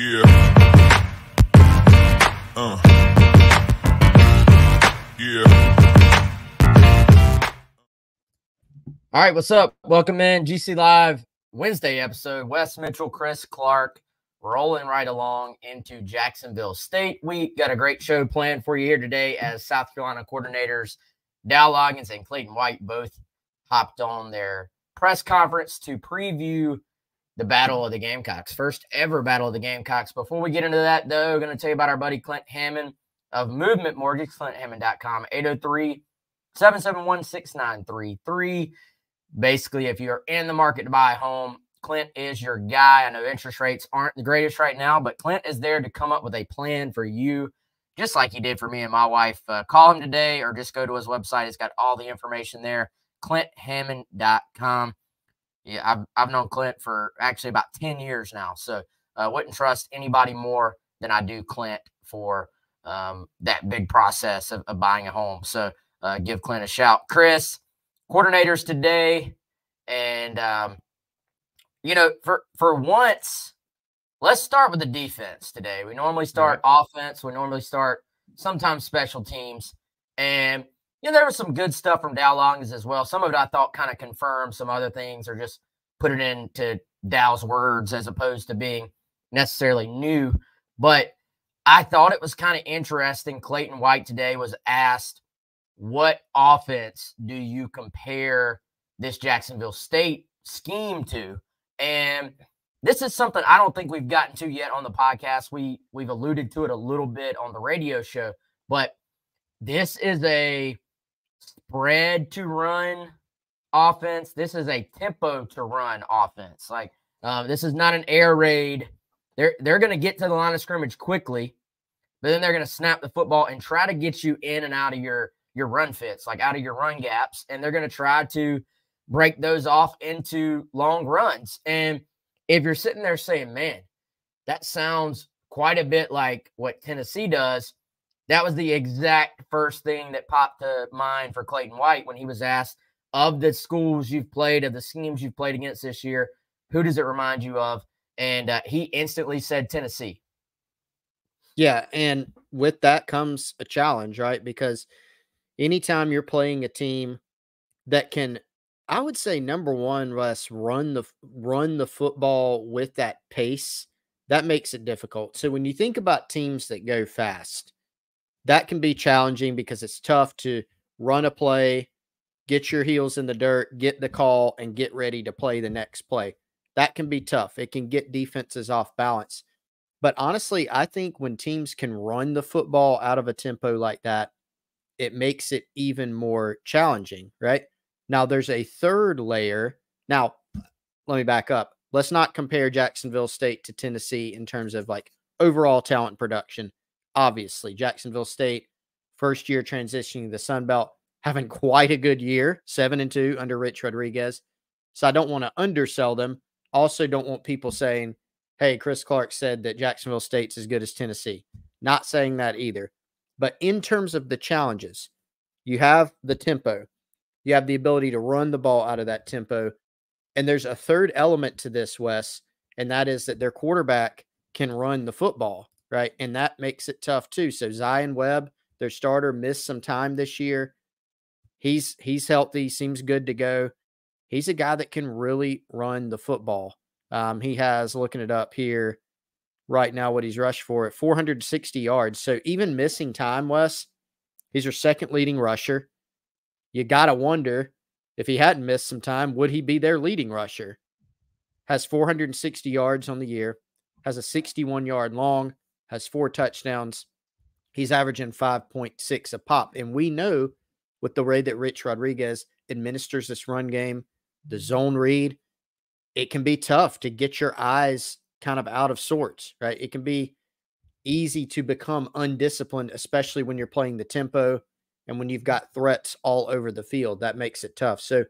Yeah. Uh. Yeah. All right, what's up? Welcome in GC Live Wednesday episode. Wes Mitchell, Chris Clark, rolling right along into Jacksonville State. We got a great show planned for you here today as South Carolina coordinators Dow Loggins and Clayton White both hopped on their press conference to preview the Battle of the Gamecocks, first ever Battle of the Gamecocks. Before we get into that, though, going to tell you about our buddy Clint Hammond of Movement Mortgage, clinthammond.com, 803 771 6933. Basically, if you're in the market to buy a home, Clint is your guy. I know interest rates aren't the greatest right now, but Clint is there to come up with a plan for you, just like he did for me and my wife. Uh, call him today or just go to his website. It's got all the information there, clinthammond.com yeah, I've, I've known Clint for actually about 10 years now. So I uh, wouldn't trust anybody more than I do Clint for um, that big process of, of, buying a home. So uh, give Clint a shout. Chris, coordinators today. And, um, you know, for, for once, let's start with the defense today. We normally start right. offense, we normally start sometimes special teams. And you know, there was some good stuff from Dow Loggins as well. Some of it I thought kind of confirmed some other things or just put it into Dow's words as opposed to being necessarily new. But I thought it was kind of interesting. Clayton White today was asked, What offense do you compare this Jacksonville State scheme to? And this is something I don't think we've gotten to yet on the podcast. We we've alluded to it a little bit on the radio show, but this is a spread to run offense. This is a tempo to run offense. Like um, this is not an air raid. They're they're going to get to the line of scrimmage quickly, but then they're going to snap the football and try to get you in and out of your your run fits, like out of your run gaps, and they're going to try to break those off into long runs. And if you're sitting there saying, "Man, that sounds quite a bit like what Tennessee does," That was the exact first thing that popped to mind for Clayton White when he was asked of the schools you've played, of the schemes you've played against this year, who does it remind you of? And uh, he instantly said Tennessee. Yeah. And with that comes a challenge, right? Because anytime you're playing a team that can, I would say number one, Russ, run the run the football with that pace, that makes it difficult. So when you think about teams that go fast, that can be challenging because it's tough to run a play, get your heels in the dirt, get the call, and get ready to play the next play. That can be tough. It can get defenses off balance. But honestly, I think when teams can run the football out of a tempo like that, it makes it even more challenging, right? Now, there's a third layer. Now, let me back up. Let's not compare Jacksonville State to Tennessee in terms of like overall talent production obviously. Jacksonville State, first year transitioning the Sun Belt, having quite a good year, seven and two under Rich Rodriguez. So I don't want to undersell them. Also, don't want people saying, hey, Chris Clark said that Jacksonville State's as good as Tennessee. Not saying that either. But in terms of the challenges, you have the tempo, you have the ability to run the ball out of that tempo. And there's a third element to this, Wes, and that is that their quarterback can run the football right? And that makes it tough too. So Zion Webb, their starter, missed some time this year. He's he's healthy, seems good to go. He's a guy that can really run the football. Um, he has looking it up here right now what he's rushed for at 460 yards. So even missing time, Wes, he's your second leading rusher. You gotta wonder if he hadn't missed some time, would he be their leading rusher? Has 460 yards on the year, has a 61 yard long, has four touchdowns. He's averaging 5.6 a pop. And we know with the way that Rich Rodriguez administers this run game, the mm-hmm. zone read, it can be tough to get your eyes kind of out of sorts, right? It can be easy to become undisciplined, especially when you're playing the tempo and when you've got threats all over the field. That makes it tough. So,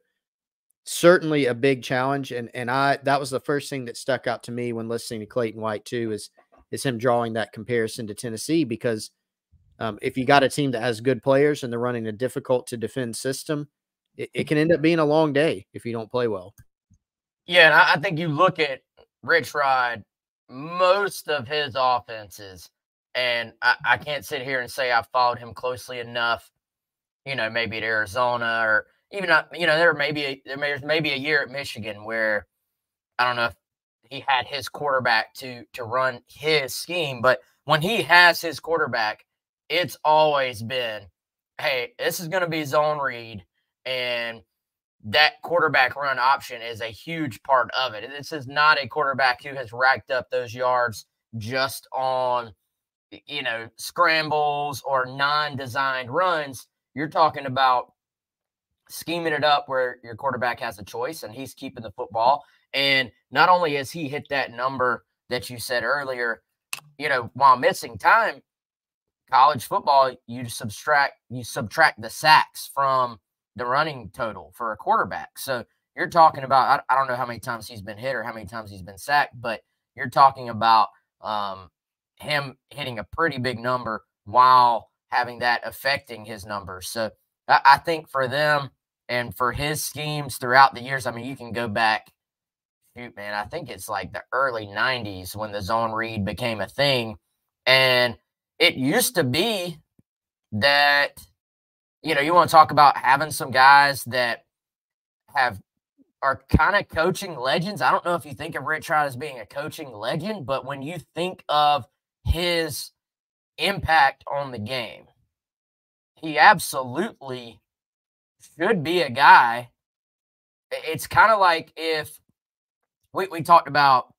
certainly a big challenge. And and I that was the first thing that stuck out to me when listening to Clayton White too is is him drawing that comparison to Tennessee because um, if you got a team that has good players and they're running a difficult to defend system, it, it, can end up being a long day if you don't play well. Yeah, and I, I think you look at Rich Rod most of his offenses, and I, I can't sit here and say I've followed him closely enough, you know, maybe at Arizona or even not, you know, there may be a, there's maybe a year at Michigan where I don't know if he had his quarterback to to run his scheme, but when he has his quarterback, it's always been, hey, this is going to be zone read, and that quarterback run option is a huge part of it. This is not a quarterback who has racked up those yards just on, you know, scrambles or non-designed runs. You're talking about scheming it up where your quarterback has a choice and he's keeping the football. And not only has he hit that number that you said earlier, you know, while missing time, college football, you subtract you subtract the sacks from the running total for a quarterback. So you're talking about I, don't know how many times he's been hit or how many times he's been sacked, but you're talking about um, him hitting a pretty big number while having that affecting his numbers. So I think for them and for his schemes throughout the years, I mean, you can go back shoot, man, I think it's like the early 90s when the zone read became a thing. And it used to be that, you know, you want to talk about having some guys that have are kind of coaching legends. I don't know if you think of Rich Rod as being a coaching legend, but when you think of his impact on the game, he absolutely should be a guy. It's kind of like if we, we talked about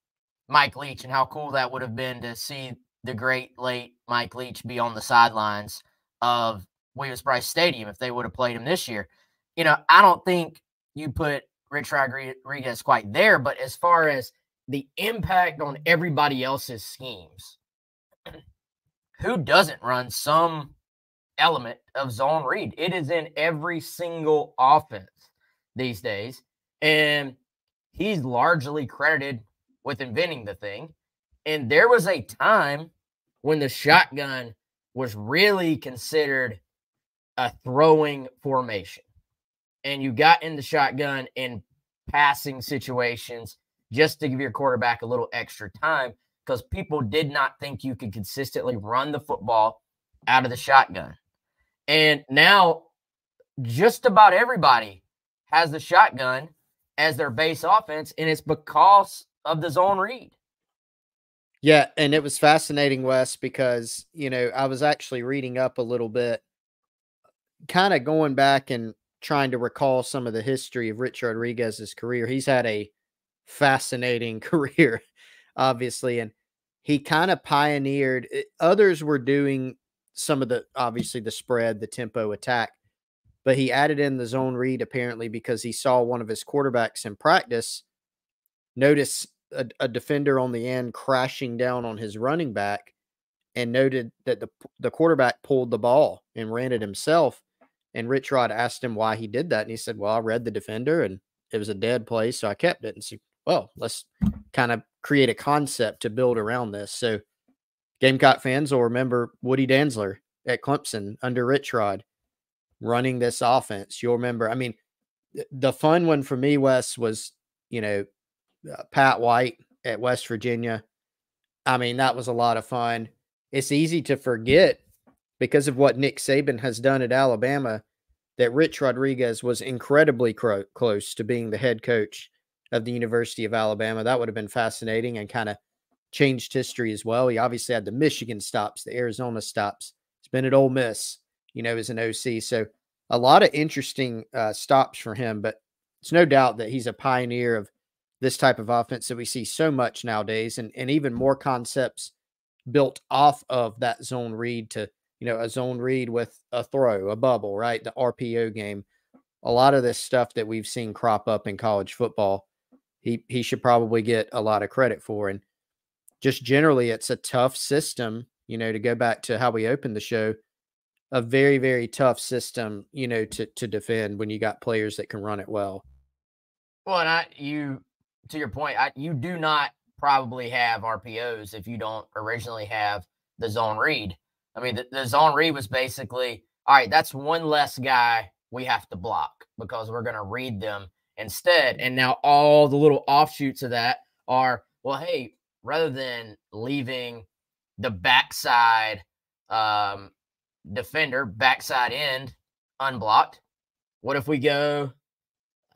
Mike Leach and how cool that would have been to see the great late Mike Leach be on the sidelines of Williams-Brice Stadium if they would have played him this year. You know, I don't think you put Rich Rodriguez quite there, but as far as the impact on everybody else's schemes, who doesn't run some element of zone read? It is in every single offense these days. And he's largely credited with inventing the thing. And there was a time when the shotgun was really considered a throwing formation. And you got in the shotgun in passing situations just to give your quarterback a little extra time because people did not think you could consistently run the football out of the shotgun. And now just about everybody has the shotgun as their base offense, and it's because of the zone read. Yeah, and it was fascinating, Wes, because you know I was actually reading up a little bit, kind of going back and trying to recall some of the history of Rich Rodriguez's career. He's had a fascinating career, obviously, and he kind of pioneered. Eh, others were doing some of the obviously the spread, the tempo attack, but he added in the zone read apparently because he saw one of his quarterbacks in practice notice a, a, defender on the end crashing down on his running back and noted that the the quarterback pulled the ball and ran it himself and Rich Rod asked him why he did that and he said well I read the defender and it was a dead play so I kept it. And said well let's kind of create a concept to build around this. So Gamecock fans will remember Woody Dantzler at Clemson under Rich Rod running this offense. You'll remember, I mean, the fun one for me, Wes, was, you know, uh, Pat White at West Virginia. I mean, that was a lot of fun. It's easy to forget because of what Nick Saban has done at Alabama that Rich Rodriguez was incredibly cro- close to being the head coach of the University of Alabama. That would have been fascinating and kind of changed history as well. He obviously had the Michigan stops, the Arizona stops. He's been at Ole Miss you know, as an OC. So a lot of interesting uh, stops for him, but it's no doubt that he's a pioneer of this type of offense that we see so much nowadays, and and even more concepts built off of that zone read to you know a zone read with a throw, a bubble, right? The RPO game. A lot of this stuff that we've seen crop up in college football, he he should probably get a lot of credit for. And just generally, it's a tough system. You know, to go back to how we opened the show, a very very tough system you know to to defend when you got players that can run it well. Well and i you to your point I, you do not probably have rpos if you don't originally have the zone read. I mean the, the zone read was basically all right that's one less guy we have to block because we're going to read them instead. And now all the little offshoots of that are well hey rather than leaving the backside um, defender, backside end unblocked, what if we go?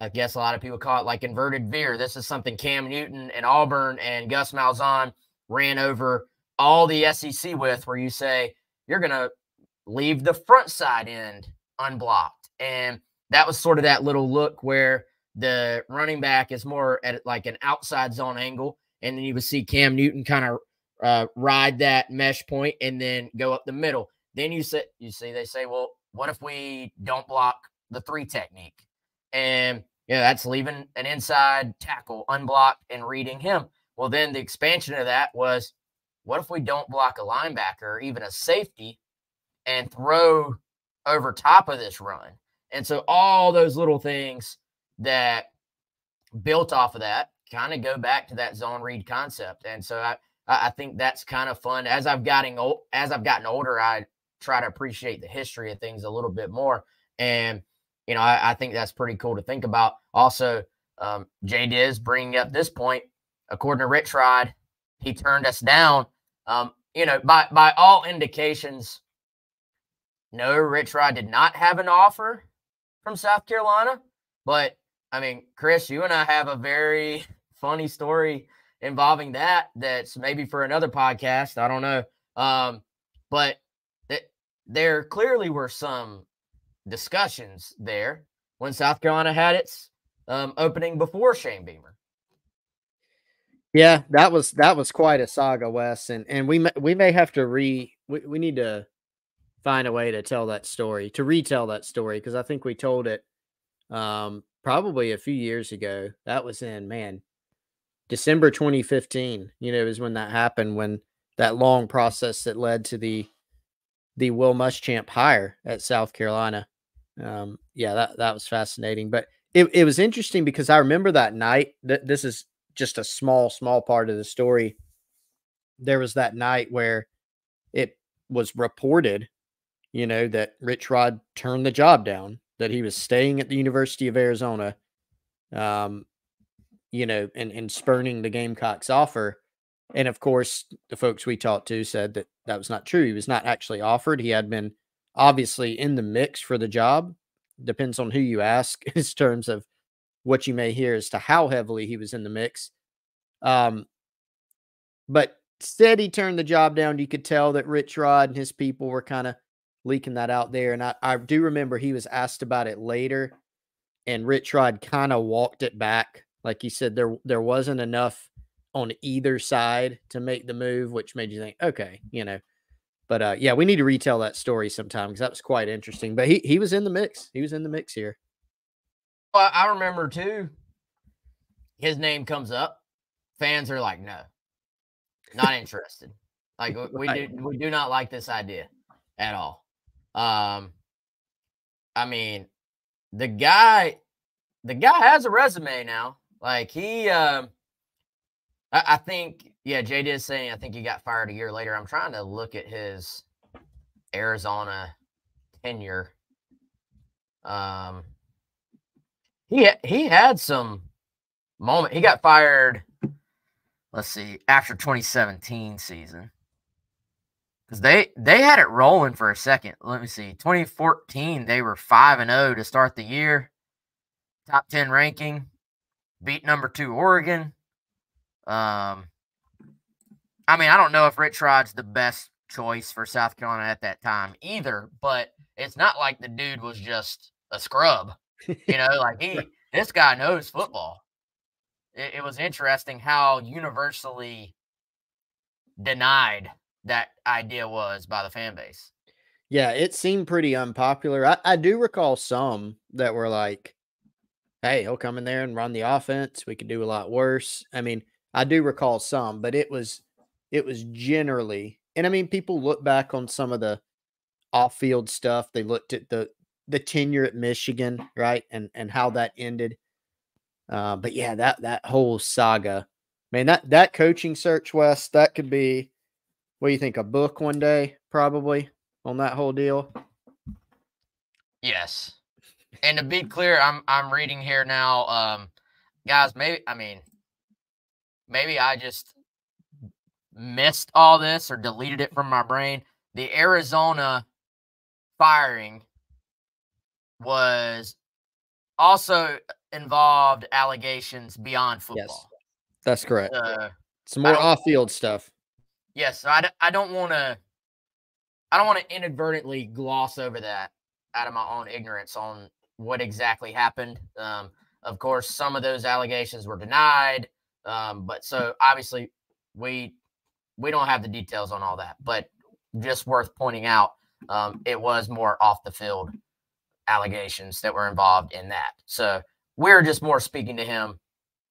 I guess a lot of people call it like inverted veer. This is something Cam Newton and Auburn and Gus Malzahn ran over all the SEC with, where you say you're going to leave the front side end unblocked. And that was sort of that little look where the running back is more at like an outside zone angle. And then you would see Cam Newton kind of uh, ride that mesh point and then go up the middle. Then you say, you see, they say, well, what if we don't block the three technique? And yeah, that's leaving an inside tackle unblocked and reading him. Well, then the expansion of that was what if we don't block a linebacker or even a safety and throw over top of this run? And so all those little things that built off of that kind of go back to that zone read concept. And so I, I think that's kind of fun. As I've gotten old, as I've gotten older, I try to appreciate the history of things a little bit more. And you know, I, I think that's pretty cool to think about. Also, um, Jay Diz bringing up this point, according to Rich Rod, he turned us down. Um, you know, by by all indications, no, Rich Rod did not have an offer from South Carolina. But I mean, Chris, you and I have a very funny story involving that. That's maybe for another podcast. I don't know. Um, but there clearly were some discussions there when South Carolina had its um, opening before Shane Beamer. Yeah, that was that was quite a saga, Wes, and and we may, we may have to re we, we need to find a way to tell that story to retell that story because I think we told it um, probably a few years ago. That was in man December 2015. You know, is when that happened when that long process that led to the the Will Muschamp hire at South Carolina um, yeah, that that was fascinating. But it, it was interesting because I remember that night. That this is just a small, small part of the story. There was that night where it was reported, you know, that Rich Rod turned the job down, that he was staying at the University of Arizona, um, you know, and, and spurning the Gamecocks offer. And of course, the folks we talked to said that that was not true. He was not actually offered. He had been obviously in the mix for the job. Depends on who you ask in terms of what you may hear as to how heavily he was in the mix. Um, but said he turned the job down. You could tell that Rich Rod and his people were kind of leaking that out there. And I, I do remember he was asked about it later, and Rich Rod kind of walked it back. Like he said, there there wasn't enough on either side to make the move, which made you think, okay, you know, but uh, yeah, we need to retell that story sometime because that was quite interesting. But he he was in the mix. He was in the mix here. Well, I remember too. His name comes up. Fans are like, no, not interested. like we right. do we do not like this idea at all. Um, I mean, the guy, the guy has a resume now. Like he, um, I, I think yeah, JD is saying I think he got fired a year later. I'm trying to look at his Arizona tenure. Um, he he had some moment. He got fired. Let's see, after 2017 season, because they they had it rolling for a second. Let me see, 2014 they were five and zero oh to start the year, top ten ranking, beat number two Oregon. Um, I mean, I don't know if Rich Rod's the best choice for South Carolina at that time either, but it's not like the dude was just a scrub. You know, like he, this guy knows football. It, it was interesting how universally denied that idea was by the fan base. Yeah, it seemed pretty unpopular. I, I do recall some that were like, hey, he'll come in there and run the offense. We could do a lot worse. I mean, I do recall some, but it was it was generally, and I mean, people look back on some of the off-field stuff. They looked at the the tenure at Michigan, right, and and how that ended. Uh, but yeah, that that whole saga, man, that that coaching search, Wes, that could be. What do you think? A book one day, probably on that whole deal. Yes, and to be clear, I'm I'm reading here now, um, guys. Maybe I mean, maybe I just missed all this or deleted it from my brain. The Arizona firing was also involved allegations beyond football. Yes, that's correct. Uh, Some more off-field stuff. Yes, so I, I don't want to I don't want to inadvertently gloss over that out of my own ignorance on what exactly happened. Um, of course, some of those allegations were denied, um, but so obviously we we don't have the details on all that. But just worth pointing out, um, it was more off the field allegations that were involved in that. So we're just more speaking to him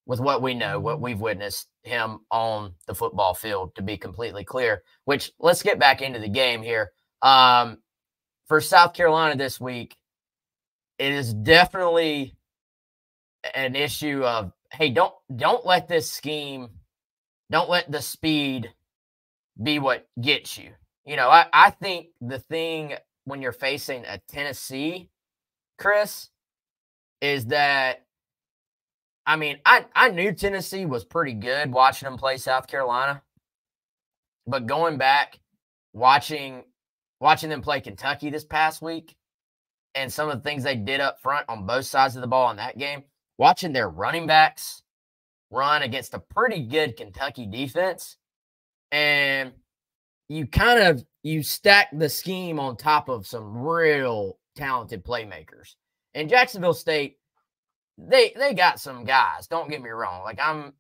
with what we know, what we've witnessed him on the football field, to be completely clear. Which let's get back into the game here. Um, for South Carolina this week, it is definitely an issue of hey, don't don't let this scheme, don't let the speed be what gets you. You know, I, I think the thing when you're facing a Tennessee, Chris, is that I mean, I, I knew Tennessee was pretty good watching them play South Carolina. But going back, watching watching them play Kentucky this past week and some of the things they did up front on both sides of the ball in that game, watching their running backs run against a pretty good Kentucky defense. And you kind of you stack the scheme on top of some real talented playmakers. And Jacksonville State they they got some guys. Don't get me wrong. Like I'm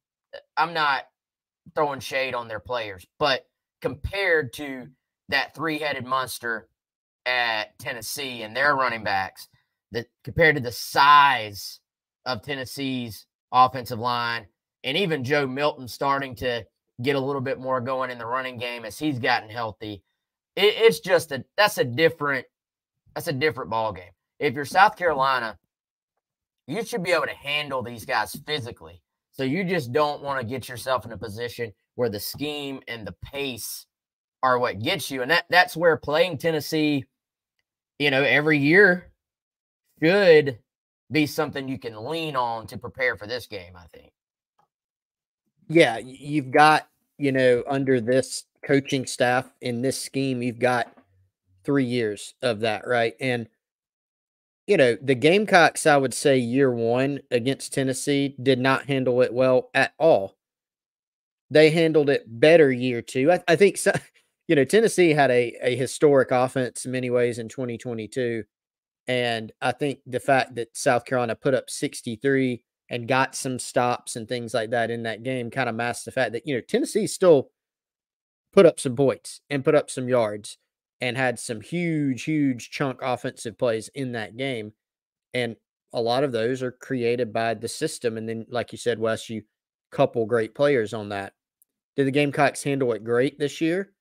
I'm not throwing shade on their players, but compared to that three-headed monster at Tennessee and their running backs, that compared to the size of Tennessee's offensive line and even Joe Milton starting to get a little bit more going in the running game as he's gotten healthy. It, it's just a that's a different that's a different ball game. If you're South Carolina, you should be able to handle these guys physically. So you just don't want to get yourself in a position where the scheme and the pace are what gets you. And that that's where playing Tennessee, you know, every year should be something you can lean on to prepare for this game, I think. Yeah, you've got, you know, under this coaching staff in this scheme, you've got 3 years of that, right? And you know, the Gamecocks, I would say year one against Tennessee did not handle it well at all. They handled it better year two. I, I think, so, you know, Tennessee had a, a historic offense in many ways in 2022. And I think the fact that South Carolina put up 63 and got some stops and things like that in that game kind of masked the fact that, you know, Tennessee still put up some points and put up some yards and had some huge, huge chunk offensive plays in that game. And a lot of those are created by the system. And then, like you said, Wes, you couple great players on that. Did the Gamecocks handle it great this year?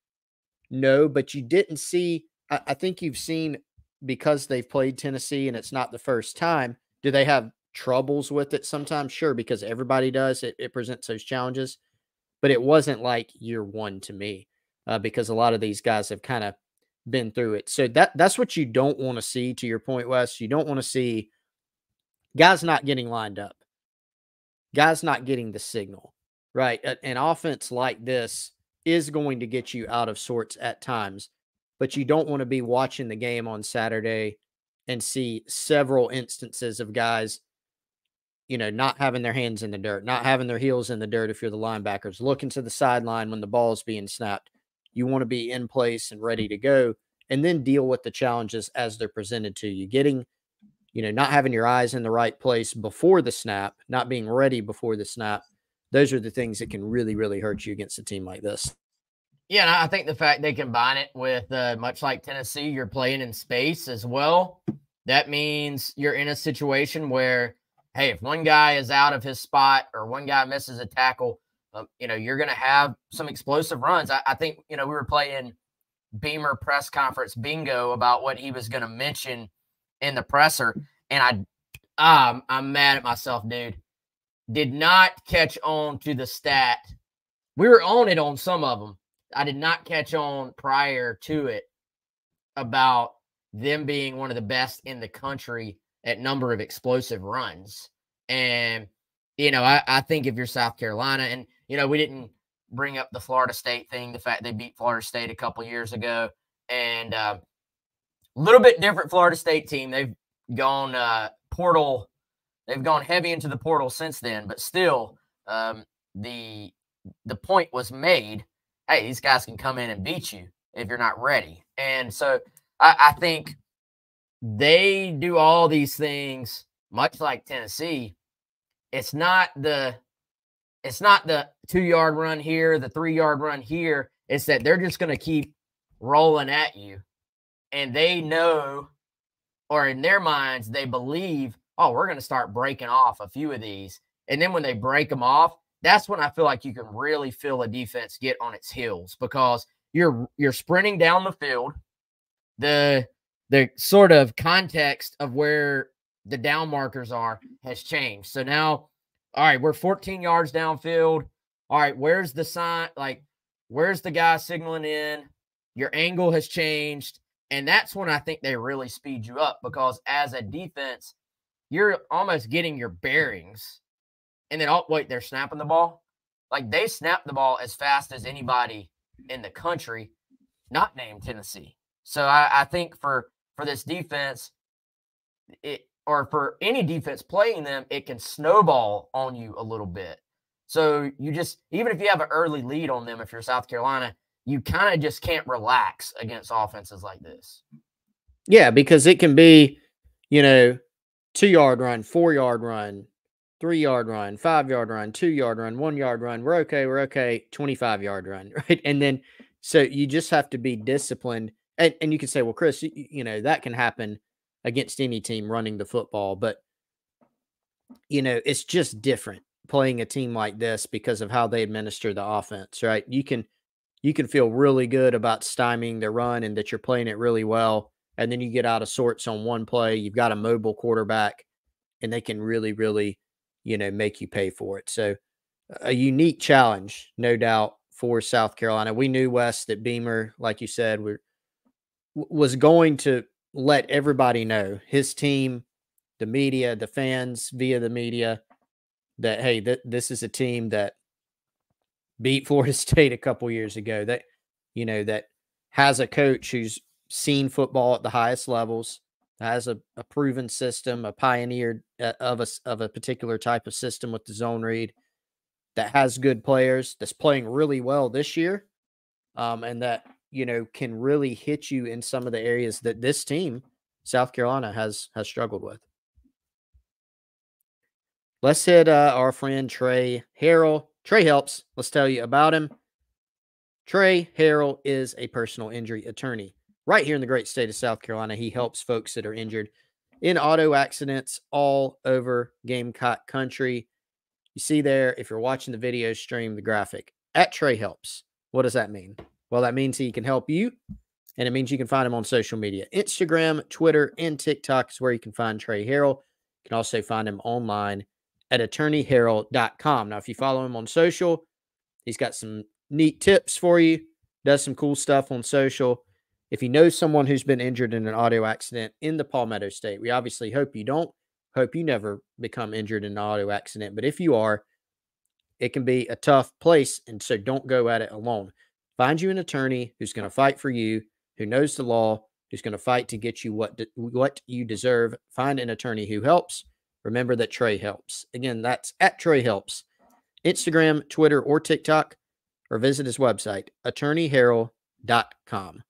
No, but you didn't see. I, I think you've seen because they've played Tennessee and it's not the first time. Do they have troubles with it sometimes? Sure, because everybody does. It, it presents those challenges, but it wasn't like year one to me uh, because a lot of these guys have kind of been through it. So that that's what you don't want to see to your point, Wes. You don't want to see guys not getting lined up. Guys not getting the signal. Right? An offense like this is going to get you out of sorts at times, but you don't want to be watching the game on Saturday and see several instances of guys you know, not having their hands in the dirt, not having their heels in the dirt if you're the linebackers, looking to the sideline when the ball is being snapped you want to be in place and ready to go and then deal with the challenges as they're presented to you. Getting, you know, not having your eyes in the right place before the snap, not being ready before the snap. Those are the things that can really, really hurt you against a team like this. Yeah, I think the fact they combine it with uh, much like Tennessee, you're playing in space as well. That means you're in a situation where, hey, if one guy is out of his spot or one guy misses a tackle, um, you know, you're going to have some explosive runs. I, I, think, you know, we were playing Beamer press conference bingo about what he was going to mention in the presser. And I, um, I'm mad at myself, dude. Did not catch on to the stat. We were on it on some of them. I did not catch on prior to it about them being one of the best in the country at number of explosive runs. And, you know, I, I think if you're South Carolina, and you know, we didn't bring up the Florida State thing, the fact they beat Florida State a couple years ago, and a uh, little bit different Florida State team. They've gone uh, portal, they've gone heavy into the portal since then, but still, um, the the point was made. Hey, these guys can come in and beat you if you're not ready, and so I, I think they do all these things much like Tennessee. It's not the it's not the two yard run here, the three yard run here. It's that they're just going to keep rolling at you. And they know, or in their minds, they believe, oh, we're going to start breaking off a few of these. And then when they break them off, that's when I feel like you can really feel a defense get on its heels because you're you're sprinting down the field. The the sort of context of where the down markers are has changed. So now all right, we're 14 yards downfield. All right, where's the sign? Like, where's the guy signaling in? Your angle has changed. And that's when I think they really speed you up because as a defense, you're almost getting your bearings. And then, oh, wait, they're snapping the ball. Like, they snap the ball as fast as anybody in the country, not named Tennessee. So I, I think for for this defense, it or for any defense playing them, it can snowball on you a little bit. So you just, even if you have an early lead on them, if you're South Carolina, you kind of just can't relax against offenses like this. Yeah, because it can be, you know, two yard run, four yard run, three yard run, five yard run, two yard run, one yard run. We're okay. We're okay. 25 yard run. Right. And then, so you just have to be disciplined. And, and you can say, well, Chris, you, you know, that can happen against any team running the football. But, you know, it's just different playing a team like this because of how they administer the offense, right? You can you can feel really good about stymieing the run and that you're playing it really well. And then you get out of sorts on one play. You've got a mobile quarterback, and they can really, really, you know, make you pay for it. So a unique challenge, no doubt, for South Carolina. We knew Wes that Beamer, like you said, were, was going to let everybody know his team, the media, the fans via the media that hey, th- this is a team that beat Florida State a couple years ago. That you know that has a coach who's seen football at the highest levels, has a, a proven system, a pioneer uh, of a of a particular type of system with the zone read that has good players, that's playing really well this year, um, and that you know, can really hit you in some of the areas that this team, South Carolina, has has struggled with. Let's hit uh, our friend Trey Harrell. Trey helps. Let's tell you about him. Trey Harrell is a personal injury attorney right here in the great state of South Carolina. He helps folks that are injured in auto accidents all over Gamecock country. You see there, if you're watching the video stream, the graphic at Trey Helps. What does that mean? Well, that means he can help you, and it means you can find him on social media Instagram, Twitter, and TikTok is where you can find Trey Harrell. You can also find him online at attorneyharrell.com. Now, if you follow him on social, he's got some neat tips for you, does some cool stuff on social. If you know someone who's been injured in an auto accident in the Palmetto State, we obviously hope you don't. Hope you never become injured in an auto accident. But if you are, it can be a tough place. And so don't go at it alone. Find you an attorney who's going to fight for you, who knows the law, who's going to fight to get you what de- what you deserve. Find an attorney who helps. Remember that Trey helps. Again, that's at Trey helps. Instagram, Twitter, or TikTok, or visit his website, attorneyharrell.com.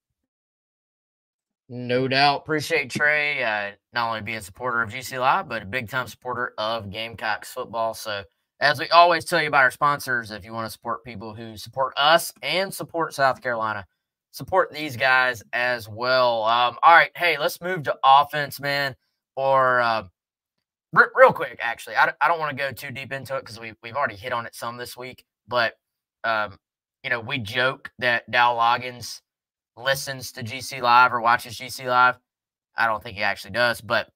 No doubt. Appreciate Trey uh, not only being a supporter of GC Live, but a big time supporter of Gamecocks football. So as we always tell you about our sponsors, if you want to support people who support us and support South Carolina, support these guys as well. Um, all right, hey, let's move to offense, man. Or uh, real quick, actually, I, I don't want to go too deep into it because we we've already hit on it some this week. But um, you know, we joke that Dow Loggins listens to GC Live or watches GC Live. I don't think he actually does, but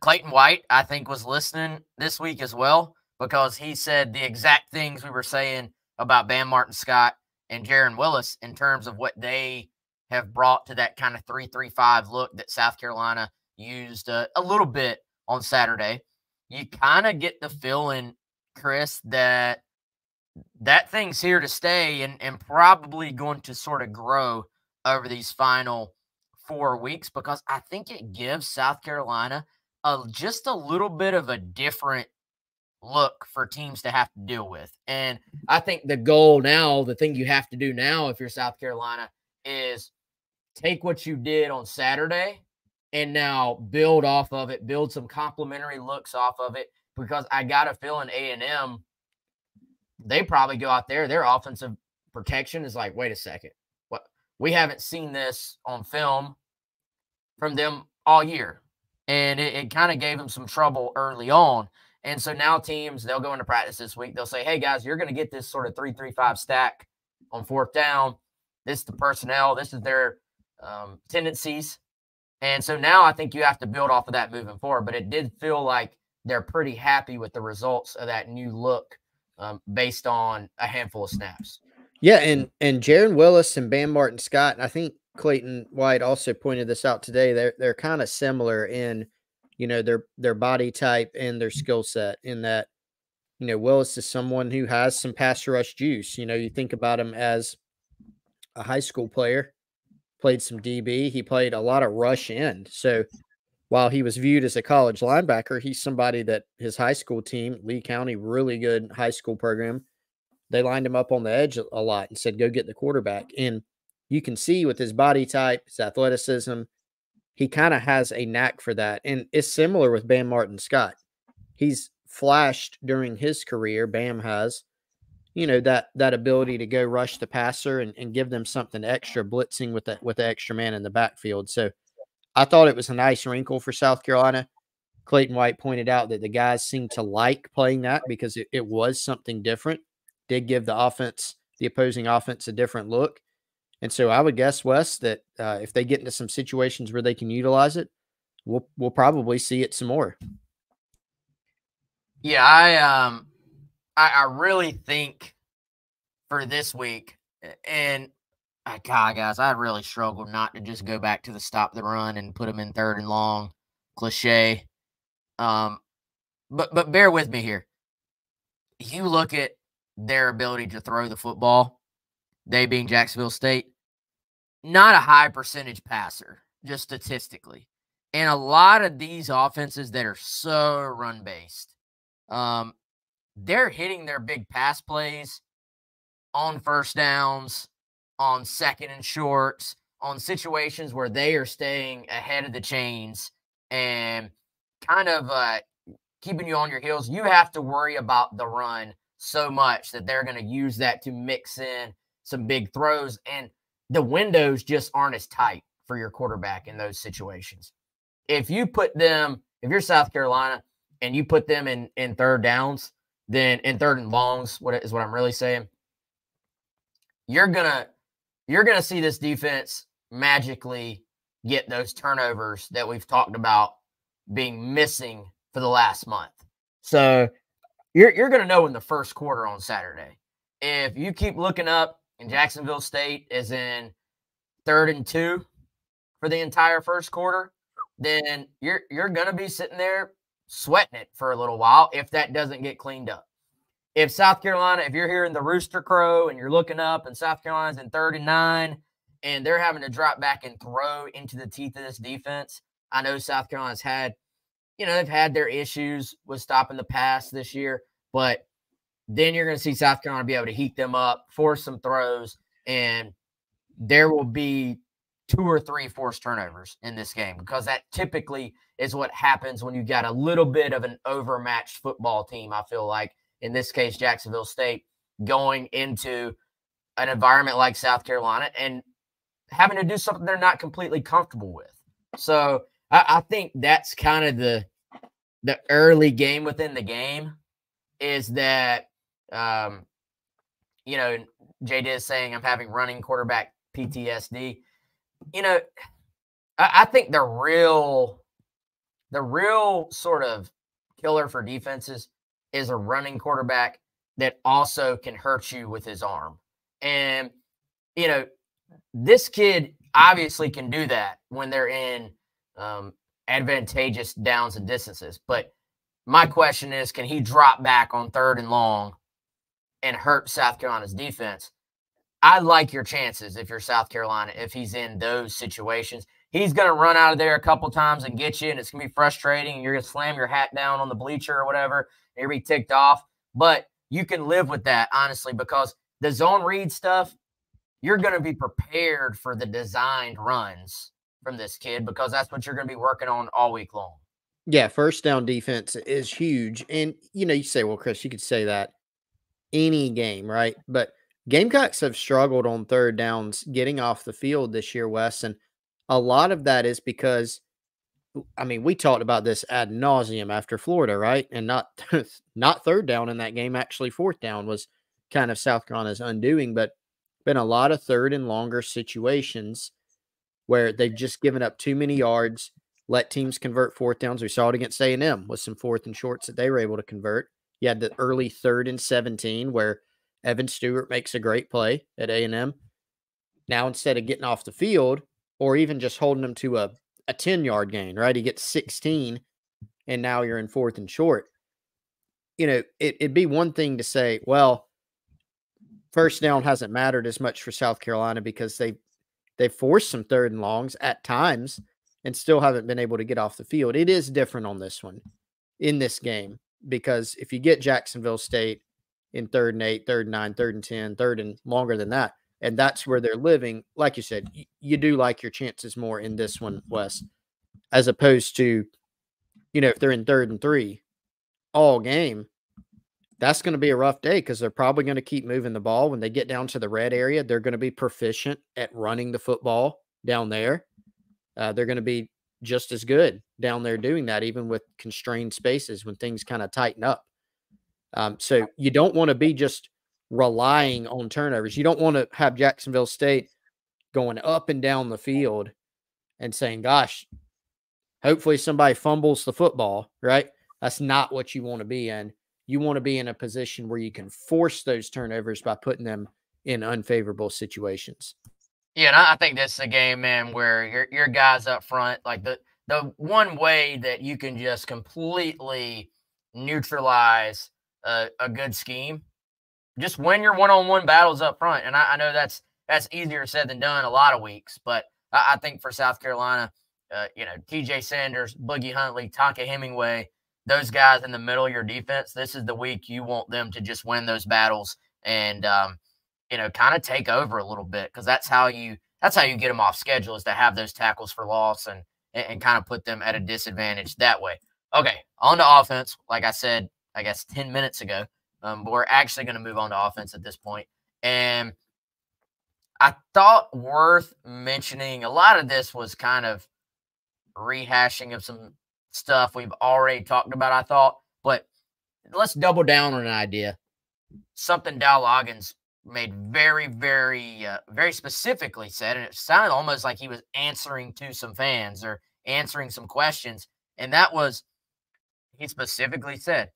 Clayton White, I think, was listening this week as well because he said the exact things we were saying about Bam Martin Scott and Jaron Willis in terms of what they have brought to that kind of 335 look that South Carolina used uh, a little bit on Saturday. You kind of get the feeling, Chris, that that thing's here to stay and, and probably going to sort of grow over these final four weeks because I think it gives South Carolina a, just a little bit of a different look for teams to have to deal with. And I think the goal now, the thing you have to do now if you're South Carolina is take what you did on Saturday and now build off of it, build some complementary looks off of it because I got a feeling A&M they probably go out there their offensive protection is like, "Wait a second. We haven't seen this on film from them all year." And it, it kind of gave them some trouble early on. And so now teams, they'll go into practice this week. They'll say, hey, guys, you're going to get this sort of three, three, five stack on fourth down. This is the personnel. This is their um, tendencies. And so now I think you have to build off of that moving forward. But it did feel like they're pretty happy with the results of that new look um, based on a handful of snaps. Yeah, and and Jarren Willis and Bam Martin Scott, and I think Clayton White also pointed this out today. They're they're kind of similar in you know their their body type and their mm. skill set in that you know Willis is someone who has some pass rush juice. You know, you think about him as a high school player, played some DB, he played a lot of rush end. So while he was viewed as a college linebacker, he's somebody that his high school team, Lee County, really good high school program, they lined him up on the edge a lot and said, "Go get the quarterback." And you can see with his body type, his athleticism, he kind of has a knack for that. And it's similar with Bam Martin Scott. He's flashed during his career, Bam has, you know, that that ability to go rush the passer and, and give them something extra, blitzing with that with the extra man in the backfield. So I thought it was a nice wrinkle for South Carolina. Clayton White pointed out that the guys seemed to like playing that because it, it was something different. Did give the offense, the opposing offense, a different look. And so I would guess, Wes, that uh, if they get into some situations where they can utilize it, we'll we'll probably see it some more. Yeah, I um I, I really think for this week, and uh, God, guys, I really struggle not to just go back to the stop the run and put them in third and long cliche. Um, but but bear with me here. You look at their ability to throw the football they being Jacksonville State, not a high percentage passer, just statistically. And a lot of these offenses that are so run based, um, they're hitting their big pass plays on first downs, on second and shorts, on situations where they are staying ahead of the chains and kind of uh, keeping you on your heels. You have to worry about the run so much that they're going to use that to mix in some big throws, and the windows just aren't as tight for your quarterback in those situations. If you put them, if you're South Carolina and you put them in in third downs, then in third and longs, what is what I'm really saying, you're gonna you're gonna see this defense magically get those turnovers that we've talked about being missing for the last month. So you're you're gonna know in the first quarter on Saturday. If you keep looking up and Jacksonville State is in third and two for the entire first quarter, then you're you're gonna be sitting there sweating it for a little while if that doesn't get cleaned up. If South Carolina, if you're hearing the rooster crow and you're looking up and South Carolina's in third and nine and they're having to drop back and throw into the teeth of this defense, I know South Carolina's had, you know, they've had their issues with stopping the pass this year, but then you're going to see South Carolina be able to heat them up, force some throws, and there will be two or three forced turnovers in this game because that typically is what happens when you got a little bit of an overmatched football team. I feel like in this case, Jacksonville State going into an environment like South Carolina and having to do something they're not completely comfortable with. So I, I think that's kind of the the early game within the game is that um, you know, JD is saying I'm having running quarterback PTSD. You know, I, I think the real, the real sort of killer for defenses is a running quarterback that also can hurt you with his arm. And, you know, this kid obviously can do that when they're in um, advantageous downs and distances. But my question is can he drop back on third and long and hurt South Carolina's defense. I like your chances if you're South Carolina, if he's in those situations. He's going to run out of there a couple times and get you, and it's going to be frustrating. And you're going to slam your hat down on the bleacher or whatever. You're going to be ticked off. But you can live with that, honestly, because the zone read stuff, you're going to be prepared for the designed runs from this kid because that's what you're going to be working on all week long. Yeah, first down defense is huge. And, you know, you say, well, Chris, you could say that any game, right? But Gamecocks have struggled on third downs getting off the field this year, Wes. And a lot of that is because, I mean, we talked about this ad nauseum after Florida, right? And not not third down in that game, actually fourth down was kind of South Carolina's undoing, but been a lot of third and longer situations where they've just given up too many yards, let teams convert fourth downs. We saw it against A&M with some fourth and shorts that they were able to convert. You had the early third and 17 where Evan Stewart makes a great play at A&M. Now instead of getting off the field or even just holding them to a, a 10 yard gain, right? He gets 16 and now you're in fourth and short. You know, it, it'd be one thing to say, well, first down hasn't mattered as much for South Carolina because they they forced some third and longs at times and still haven't been able to get off the field. It is different on this one in this game because if you get Jacksonville State in third and eight, third and nine, third and 10, third and longer than that, and that's where they're living, like you said, you, you do like your chances more in this one, Wes, as opposed to, you know, if they're in third and three all game, that's going to be a rough day because they're probably going to keep moving the ball. When they get down to the red area, they're going to be proficient at running the football down there. Uh, they're going to be just as good down there doing that, even with constrained spaces when things kind of tighten up. Um, so you don't want to be just relying on turnovers. You don't want to have Jacksonville State going up and down the field and saying, gosh, hopefully somebody fumbles the football, right? That's not what you want to be in. You want to be in a position where you can force those turnovers by putting them in unfavorable situations. Yeah, and I think this is a game, man, where your your guys up front, like the the one way that you can just completely neutralize a, a good scheme, just win your one on one battles up front. And I, I, know that's that's easier said than done a lot of weeks, but I, I think for South Carolina, uh, you know, TJ Sanders, Boogie Huntley, Tonka Hemingway, those guys in the middle of your defense, this is the week you want them to just win those battles and um, you know, kind of take over a little bit because that's how you that's how you get them off schedule is to have those tackles for loss and, and, and kind of put them at a disadvantage that way. Okay, on to offense. Like I said, I guess 10 minutes ago, um, but we're actually going to move on to offense at this point. And I thought worth mentioning a lot of this was kind of rehashing of some stuff we've already talked about, I thought, but let's double down on an idea. Something Dow Loggins made very, very, uh, very specifically said, and it sounded almost like he was answering to some fans or answering some questions. And that was, he specifically said,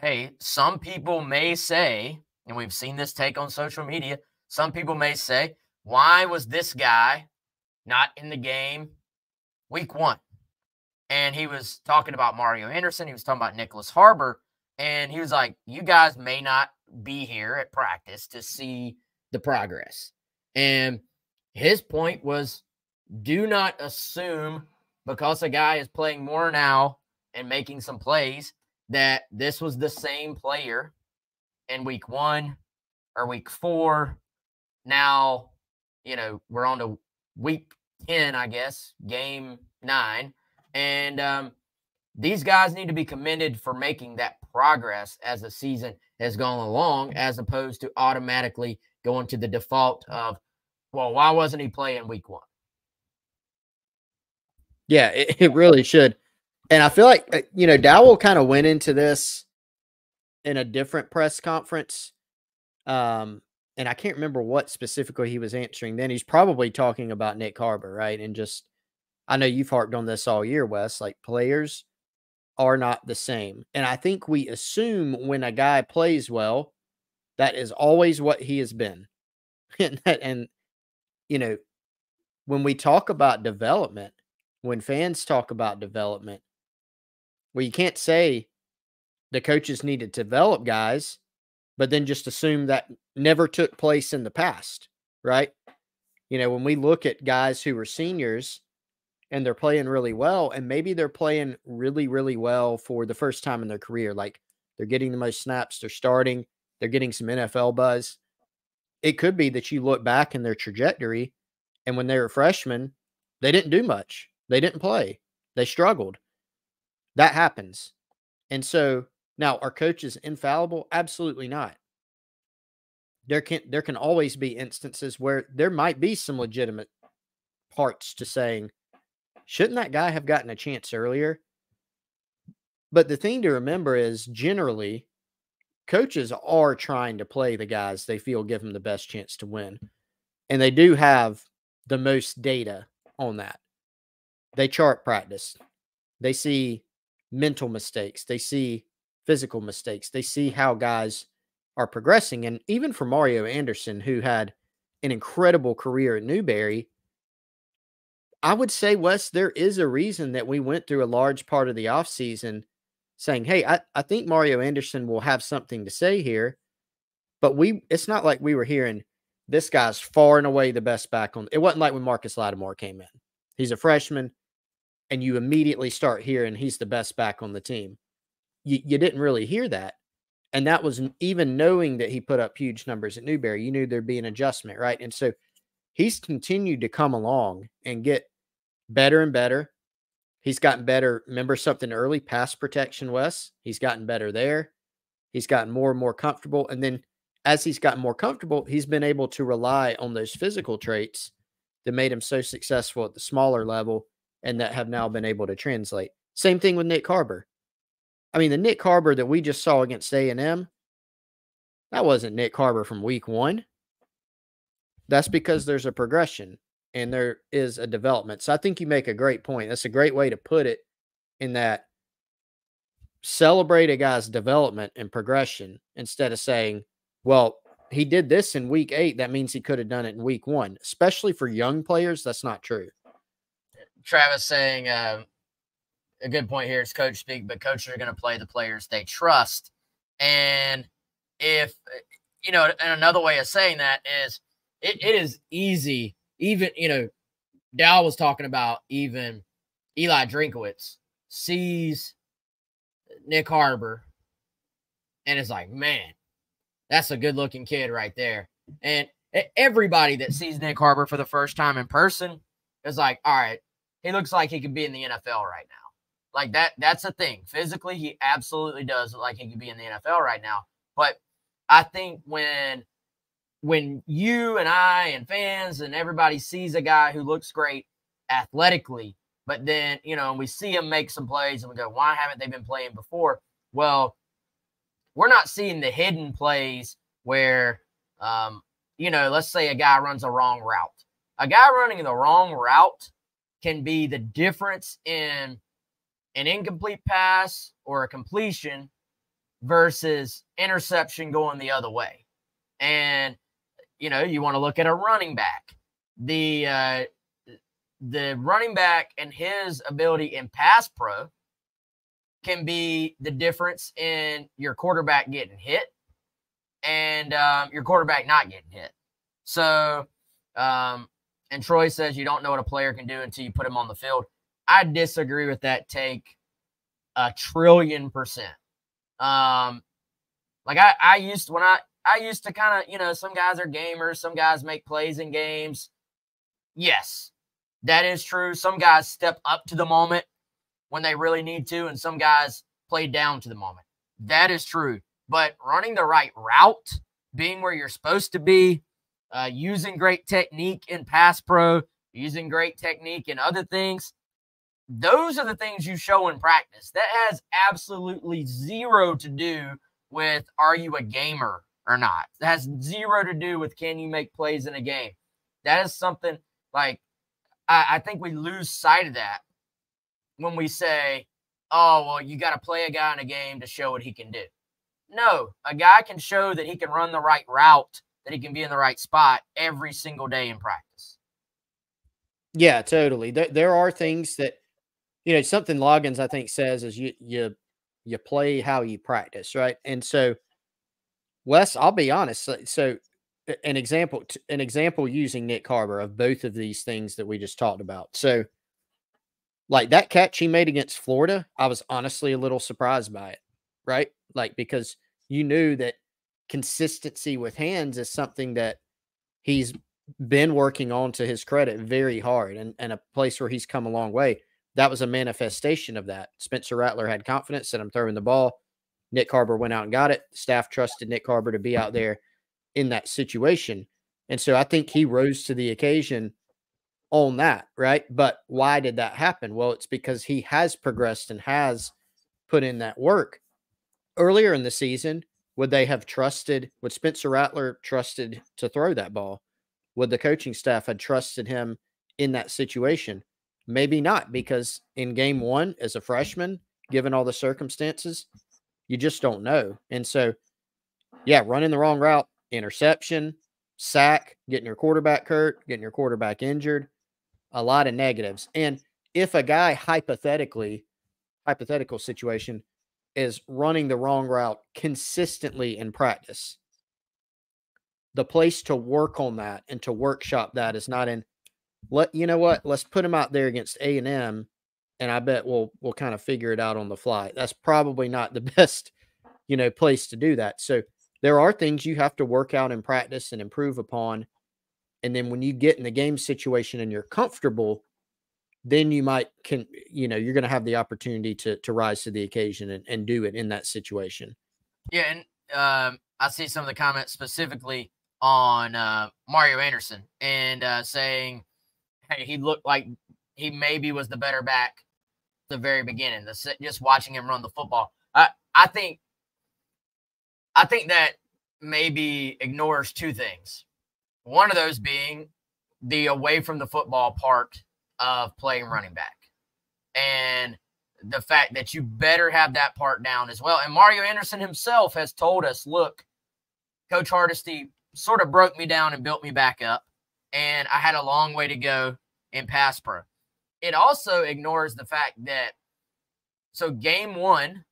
Hey, some people may say, and we've seen this take on social media, some people may say, why was this guy not in the game week one? And he was talking about Mario Anderson. He was talking about Nyckoles Harbor. And he was like, you guys may not be here at practice to see the progress. And his point was do not assume because a guy is playing more now and making some plays that this was the same player in week one or week four. Now, you know, we're on to week 10, I guess, game nine. And um, these guys need to be commended for making that progress as the season has gone along, as opposed to automatically going to the default of, well, why wasn't he playing week one? Yeah, it, it really should. And I feel like, uh, you know, Dowell kind of went into this in a different press conference. Um, and I can't remember what specifically he was answering then. He's probably talking about Nyck Harbor, right? And just, I know you've harped on this all year, Wes. Like players are not the same. And I think we assume when a guy plays well, that is always what he has been. and, that, and you know, when we talk about development, when fans talk about development, well, you can't say the coaches need to develop guys but then just assume that never took place in the past, right? You know, when we look at guys who were seniors and they're playing really well, and maybe they're playing really, really well for the first time in their career, like they're getting the most snaps, they're starting, they're getting some NFL buzz. It could be that you look back in their trajectory, and when they were freshmen, they didn't do much, they didn't play, they struggled. That happens. And so now, are coaches infallible? Absolutely not. There can there can always be instances where there might be some legitimate parts to saying, shouldn't that guy have gotten a chance earlier? But the thing to remember is generally coaches are trying to play the guys they feel give them the best chance to win. And they do have the most data on that. They chart practice. They see mental mistakes. They see physical mistakes. They see how guys are progressing. And even for Mario Anderson, who had an incredible career at Newberry, I would say, Wes, there is a reason that we went through a large part of the offseason saying, hey, I, I think Mario Anderson will have something to say here. But we it's not like we were hearing this guy's far and away the best back on it wasn't like when Marcus Lattimore came in. He's a freshman, and you immediately start hearing he's the best back on the team you, you didn't really hear that. And that was even knowing that he put up huge numbers at Newberry, you knew there'd be an adjustment, right? And so he's continued to come along and get better and better. He's gotten better. Remember something early pass protection, Wes? He's gotten better there. He's gotten more and more comfortable. And then as he's gotten more comfortable, he's been able to rely on those physical traits that made him so successful at the smaller level and that have now been able to translate. Same thing with Nyck Harbor. I mean, the Nyck Harbor that we just saw against A&M, that wasn't Nyck Harbor from week one. That's because there's a progression and there is a development. So I think you make a great point. That's a great way to put it in that celebrate a guy's development and progression instead of saying, well, he did this in week eight. That means he could have done it in week one, especially for young players. That's not true. Travis saying, uh, a good point here. It's coach speak, but coaches are going to play the players they trust. And if, you know, and another way of saying that is it, it is easy, even, you know, Dow was talking about even Eli Drinkwitz sees Nyck Harbor and is like, man, that's a good looking kid right there. And everybody that sees Nyck Harbor for the first time in person is like, all right, he looks like he could be in the NFL right now. Like that, that's a thing. Physically, he absolutely does look like he could be in the NFL right now. But I think when when you and I and fans and everybody sees a guy who looks great athletically, but then, you know, we see him make some plays and we go, why haven't they been playing before? Well, we're not seeing the hidden plays where, um, you know, let's say a guy runs a wrong route. A guy running the wrong route can be the difference in an incomplete pass or a completion versus interception going the other way. And you know, you want to look at a running back. The uh, the running back and his ability in pass pro can be the difference in your quarterback getting hit and um, your quarterback not getting hit. So, um, and Troy says you don't know what a player can do until you put him on the field. I disagree with that take a trillion percent. Um, like I, I used when I, I used to kind of, you know, some guys are gamers, some guys make plays in games. Yes, that is true. Some guys step up to the moment when they really need to, and some guys play down to the moment. That is true. But running the right route, being where you're supposed to be, uh, using great technique in pass pro, using great technique in other things, those are the things you show in practice. That has absolutely zero to do with are you a gamer or not. That has zero to do with can you make plays in a game. That is something like I, I think we lose sight of that when we say, oh, well, you got to play a guy in a game to show what he can do. No, a guy can show that he can run the right route, that he can be in the right spot every single day in practice. Yeah, totally. There, there are things that you know, something Loggins I think says is you you you play how you practice, right? And so Wes, I'll be honest. So, so an example, an example using Nyck Harbor of both of these things that we just talked about. So, like that catch he made against Florida, I was honestly a little surprised by it, right? Like because you knew that consistency with hands is something that he's been working on to his credit very hard and, and a place where he's come a long way. That was a manifestation of that. Spencer Rattler had confidence that I'm throwing the ball. Nyck Harbor went out and got it. staff trusted Nyck Harbor to be out there in that situation. And so I think he rose to the occasion on that, right? But why did that happen? Well, it's because he has progressed and has put in that work. Earlier in the season, would they have trusted, would Spencer Rattler trusted to throw that ball? Would the coaching staff had trusted him in that situation? Maybe not, because in game one, as a freshman, given all the circumstances, you just don't know. And so, yeah, running the wrong route, interception, sack, getting your quarterback hurt, getting your quarterback injured, a lot of negatives. And if a guy hypothetically, hypothetical situation, is running the wrong route consistently in practice, the place to work on that and to workshop that is not in let you know what let's put him out there against a&m and i bet we'll we'll kind of figure it out on the fly. That's probably not the best you know place to do that. So there are things you have to work out and practice and improve upon and then when you get in the game situation and you're comfortable then you might can you know you're going to have the opportunity to to rise to the occasion and, and do it in that situation. Yeah and um, i see some of the comments specifically on uh, mario anderson and uh, saying hey he looked like he maybe was the better back the very beginning the, just watching him run the football i i think i think that maybe ignores two things one of those being the away from the football part of playing running back. And the fact that you better have that part down as well. And Mario Anderson himself has told us, look, Coach Hardesty sort of broke me down and built me back up. And I had a long way to go in pass pro. It also ignores the fact that so game one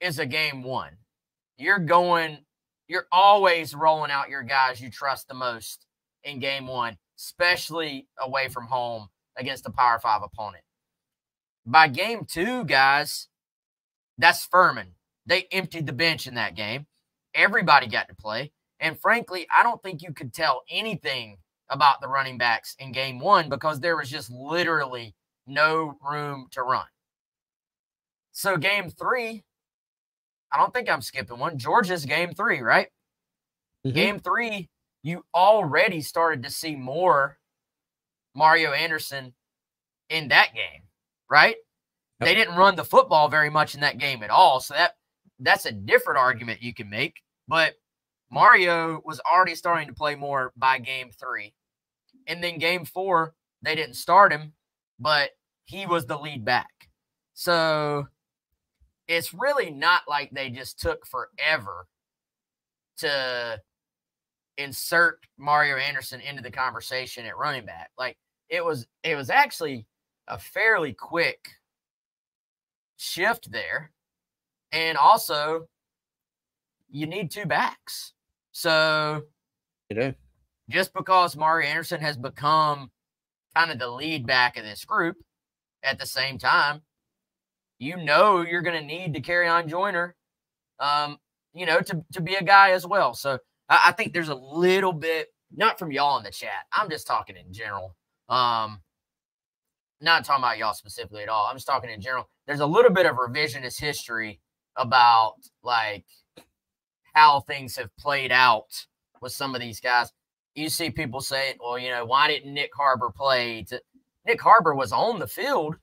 is a game one. You're going you're always rolling out your guys you trust the most in game one, especially away from home against a power five opponent. By game two, guys, that's Furman. They emptied the bench in that game. Everybody got to play. And frankly, I don't think you could tell anything about the running backs in game one because there was just literally no room to run. So, game three, I don't think I'm skipping one. Georgia's game three, right? Mm-hmm. Game three, you already started to see more Mario Anderson in that game, right? Yep. They didn't run the football very much in that game at all. So that that's a different argument you can make. But Mario was already starting to play more by game three. And then game four, they didn't start him, but he was the lead back. So it's really not like they just took forever to insert Mario Anderson into the conversation at running back. Like it was it was actually a fairly quick shift there. And also you need two backs. So you do. Just because Mario Anderson has become kind of the lead back of this group at the same time, you know you're going to need to Dakereon Joyner, um, you know, to, to be a guy as well. So I, I, think there's a little bit, not from y'all in the chat. I'm just talking in general. Um, not talking about y'all specifically at all. I'm just talking in general. There's a little bit of revisionist history about like how things have played out with some of these guys. You see people say, well, you know, why didn't Nyck Harbor play? To, Nyck Harbor was on the field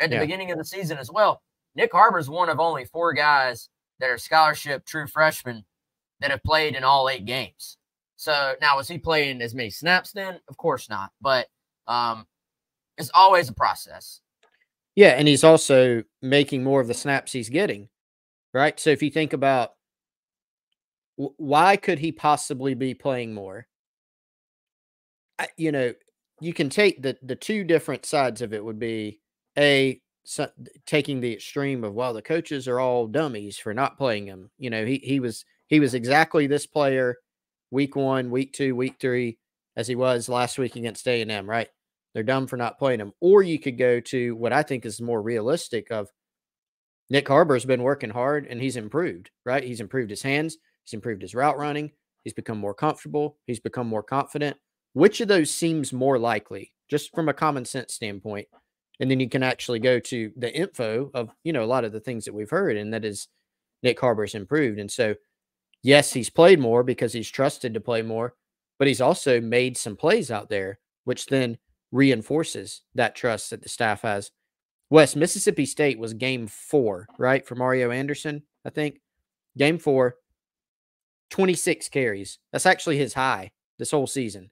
at the yeah. beginning of the season as well. Nyck Harbor is one of only four guys that are scholarship true freshmen that have played in all eight games. So now was he playing as many snaps then? Of course not. But um, it's always a process. Yeah, and he's also making more of the snaps he's getting, right? So if you think about why could he possibly be playing more? You know, you can take the the two different sides of it would be a so, taking the extreme of well the coaches are all dummies for not playing him you know he he was he was exactly this player week one, week two, week three, as he was last week against A&M, right? They're dumb for not playing him. Or you could go to what I think is more realistic of Nyck Harbor's been working hard and he's improved, right? He's improved his hands, he's improved his route running, he's become more comfortable, he's become more confident. Which of those seems more likely, just from a common sense standpoint? And then you can actually go to the info of, you know, a lot of the things that we've heard, and that is Nyck Harbor's improved. And so, yes, he's played more because he's trusted to play more, but he's also made some plays out there, which then reinforces that trust that the staff has. Wes Mississippi State was game four, right? For Mario Anderson, I think. Game four, 26 carries. That's actually his high this whole season.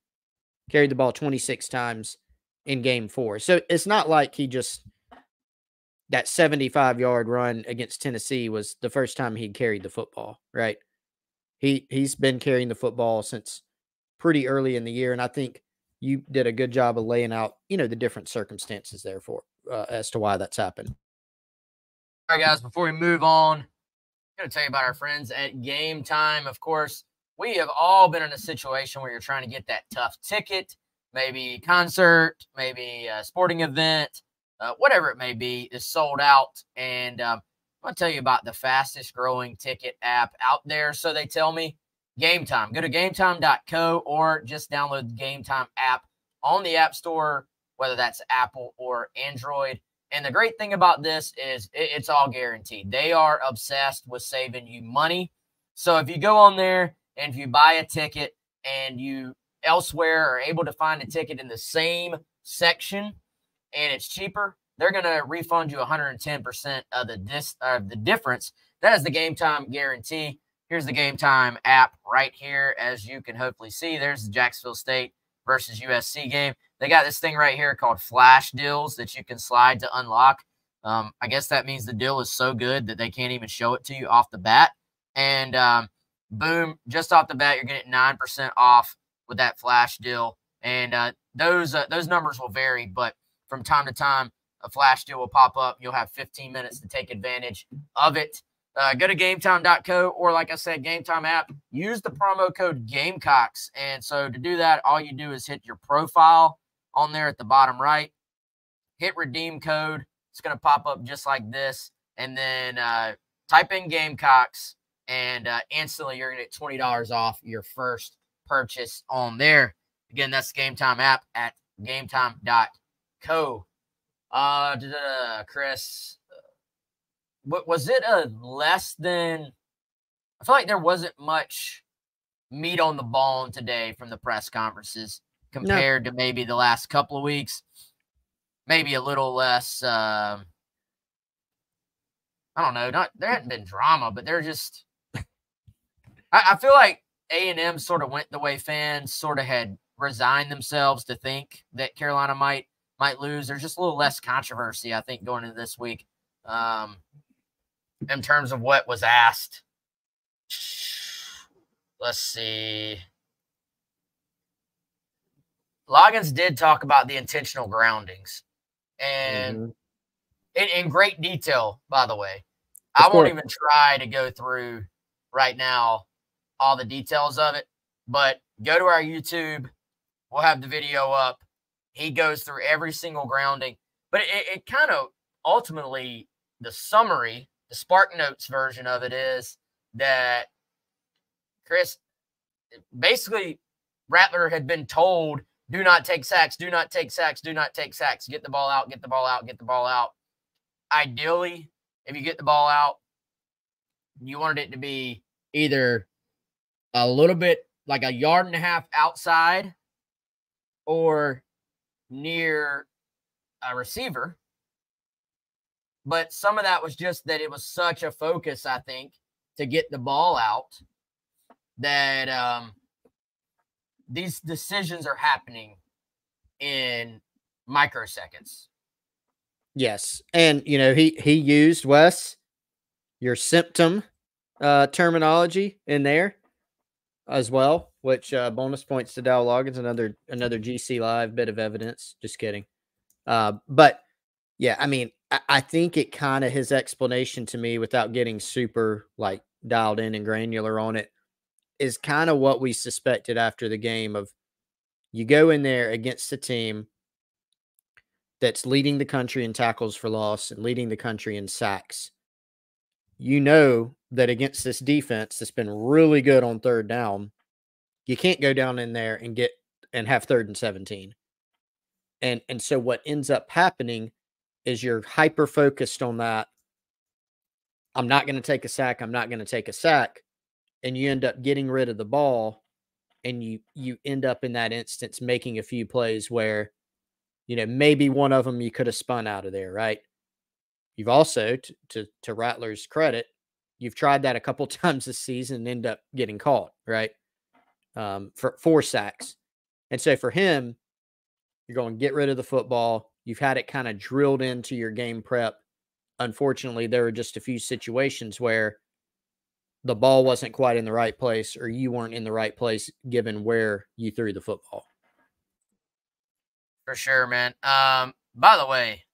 Carried the ball 26 times in game four. So it's not like he just that 75 yard run against Tennessee was the first time he carried the football, right? He he's been carrying the football since pretty early in the year, and I think you did a good job of laying out, you know, the different circumstances there for uh, as to why that's happened. All right, guys. Before we move on, I'm going to tell you about our friends at Gametime. Of course, we have all been in a situation where you're trying to get that tough ticket, maybe concert, maybe a sporting event, uh, whatever it may be, is sold out. And um, I'm going to tell you about the fastest growing ticket app out there. So they tell me Gametime. Go to gametime.co or just download the Gametime app on the App Store, whether that's Apple or Android. And the great thing about this is it's all guaranteed. They are obsessed with saving you money. So if you go on there and if you buy a ticket and you elsewhere are able to find a ticket in the same section and it's cheaper, they're going to refund you 110% of the dis- of the difference. That is the Gametime guarantee. Here's the Gametime app right here. As you can hopefully see, there's the Jacksonville State versus USC game. They got this thing right here called flash deals that you can slide to unlock. Um, I guess that means the deal is so good that they can't even show it to you off the bat. And um, boom, just off the bat, you're getting 9% off with that flash deal. And uh, those uh, those numbers will vary, but from time to time, a flash deal will pop up. You'll have 15 minutes to take advantage of it. Uh, go to gametime.co or, like I said, Gametime app. Use the promo code Gamecocks. And so to do that, all you do is hit your profile on there at the bottom right, hit redeem code. It's going to pop up just like this. And then uh, type in Gamecocks, and uh, instantly you're going to get $20 off your first purchase on there. Again, that's the Gametime app at gametime.co. Uh, Chris, what was it a less than? I feel like there wasn't much meat on the bone today from the press conferences compared no. to maybe the last couple of weeks. Maybe a little less. Uh, I don't know. Not there hadn't been drama, but they're just. I, I feel like A and M sort of went the way fans sort of had resigned themselves to think that Carolina might might lose. There's just a little less controversy, I think, going into this week. Um, in terms of what was asked. Let's see. Loggins did talk about the intentional groundings and mm-hmm. in, in, great detail, by the way. Of I course. won't even try to go through right now all the details of it, but go to our YouTube. We'll have the video up. He goes through every single grounding, but it, it kind of ultimately the summary the Spark Notes version of it is that Chris basically Rattler had been told, do not take sacks, do not take sacks, do not take sacks, get the ball out, get the ball out, get the ball out. Ideally, if you get the ball out, you wanted it to be either a little bit like a yard and a half outside or near a receiver but some of that was just that it was such a focus, I think, to get the ball out that um, these decisions are happening in microseconds. Yes. And you know, he he used Wes your symptom uh terminology in there as well, which uh bonus points to Dow Loggins, another another GC live bit of evidence. Just kidding. Uh but yeah, I mean, I, I think it kind of his explanation to me without getting super like dialed in and granular on it, is kind of what we suspected after the game of you go in there against a team that's leading the country in tackles for loss and leading the country in sacks. You know that against this defense that's been really good on third down, you can't go down in there and get and have third and 17. And and so what ends up happening is you're hyper focused on that. I'm not going to take a sack. I'm not going to take a sack. And you end up getting rid of the ball and you you end up in that instance making a few plays where you know maybe one of them you could have spun out of there, right? You've also to to, to Rattler's credit, you've tried that a couple times this season and end up getting caught, right? Um, for four sacks. And so for him, you're going to get rid of the football. You've had it kind of drilled into your game prep. Unfortunately, there were just a few situations where the ball wasn't quite in the right place or you weren't in the right place given where you threw the football. For sure, man. Um, by the way,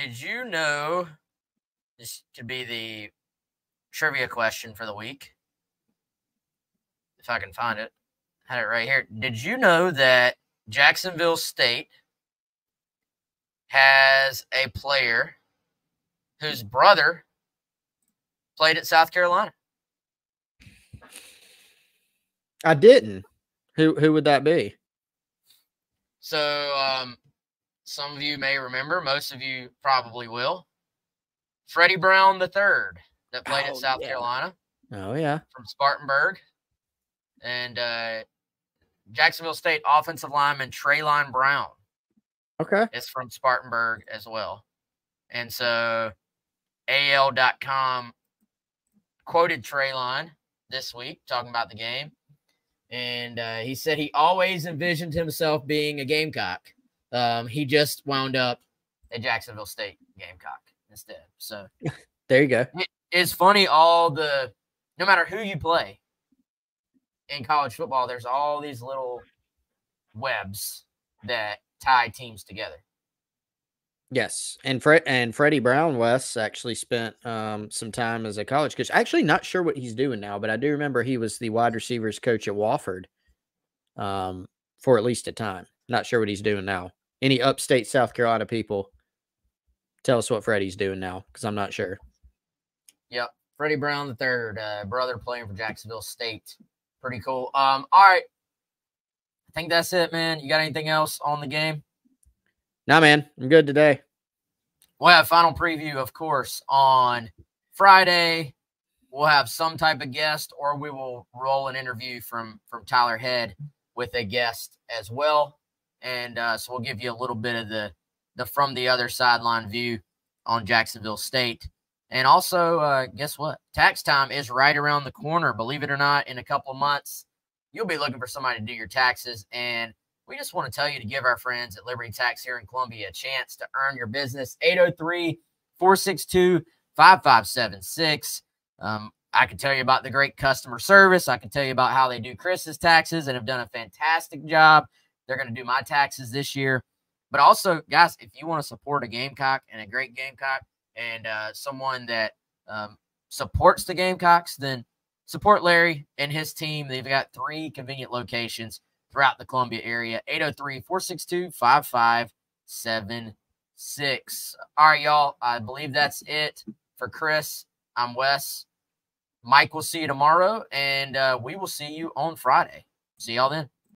did you know this could be the trivia question for the week? If I can find it. I Had it right here. Did you know that Jacksonville State has a player whose brother played at South Carolina. I didn't. Who who would that be? So um, some of you may remember, most of you probably will. Freddie Brown the third that played oh, at South yeah. Carolina. Oh yeah, from Spartanburg, and uh, Jacksonville State offensive lineman Traylon Brown. Okay. Is from Spartanburg as well. And so AL.com quoted Traylon this week talking about the game. And uh, he said he always envisioned himself being a Gamecock. Um, he just wound up a Jacksonville State Gamecock instead. So there you go. It, it's funny, all the, no matter who you play, in college football, there's all these little webs that tie teams together. Yes, and Fred and Freddie Brown Wes actually spent um, some time as a college coach. Actually, not sure what he's doing now, but I do remember he was the wide receivers coach at Wofford um, for at least a time. Not sure what he's doing now. Any upstate South Carolina people, tell us what Freddie's doing now because I'm not sure. Yep, Freddie Brown the third, uh, brother playing for Jacksonville State pretty cool. Um, all right. I think that's it, man. You got anything else on the game? Nah, man. I'm good today. We'll have final preview, of course, on Friday. We'll have some type of guest, or we will roll an interview from from Tyler Head with a guest as well. And uh, so we'll give you a little bit of the the from the other sideline view on Jacksonville State. And also, uh, guess what? Tax time is right around the corner. Believe it or not, in a couple of months, you'll be looking for somebody to do your taxes. And we just want to tell you to give our friends at Liberty Tax here in Columbia a chance to earn your business. 803 462 5576. Um, I can tell you about the great customer service. I can tell you about how they do Chris's taxes and have done a fantastic job. They're going to do my taxes this year. But also, guys, if you want to support a Gamecock and a great Gamecock, and uh, someone that um, supports the Gamecocks, then support Larry and his team. They've got three convenient locations throughout the Columbia area 803 462 5576. All right, y'all. I believe that's it for Chris. I'm Wes. Mike will see you tomorrow, and uh, we will see you on Friday. See y'all then.